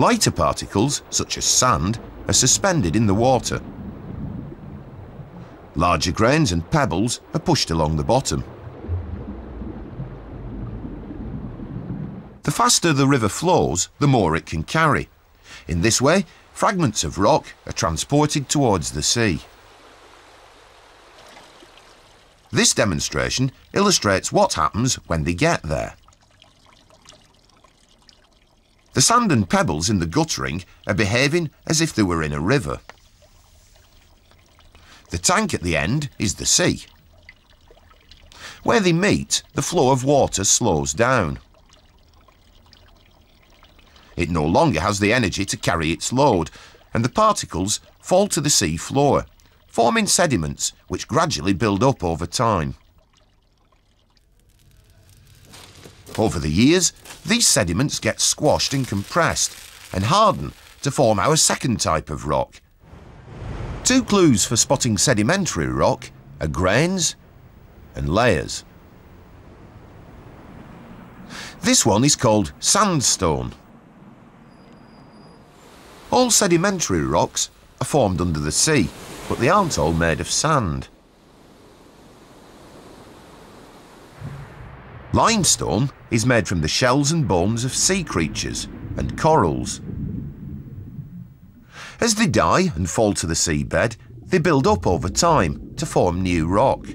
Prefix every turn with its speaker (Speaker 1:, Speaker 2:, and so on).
Speaker 1: Lighter particles, such as sand, are suspended in the water. Larger grains and pebbles are pushed along the bottom. The faster the river flows, the more it can carry. In this way, fragments of rock are transported towards the sea. This demonstration illustrates what happens when they get there. The sand and pebbles in the guttering are behaving as if they were in a river. The tank at the end is the sea. Where they meet, the flow of water slows down. It no longer has the energy to carry its load, and the particles fall to the sea floor, forming sediments which gradually build up over time. Over the years, these sediments get squashed and compressed and harden to form our second type of rock. Two clues for spotting sedimentary rock are grains and layers. This one is called sandstone. All sedimentary rocks are formed under the sea, but they aren't all made of sand. Limestone is made from the shells and bones of sea creatures and corals. As they die and fall to the seabed, they build up over time to form new rock.